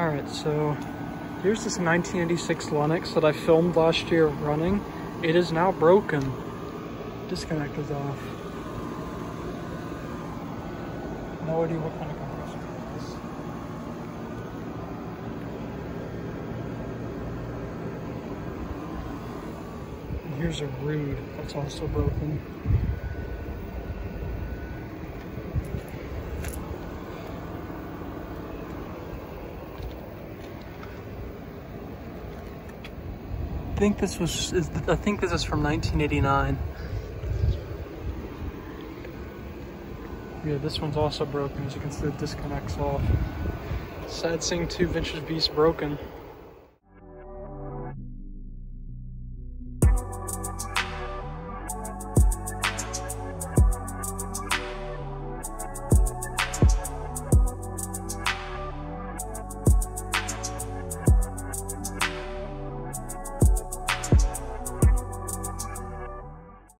All right, so here's this 1986 Lennox that I filmed last year running. It is now broken. Disconnect is off. No idea what kind of compressor it is. And here's a Ruud that's also broken. Think this was, I think this is from 1989. Yeah, this one's also broken. As you can see, the disconnect's off. Sad seeing two vintage beasts broken.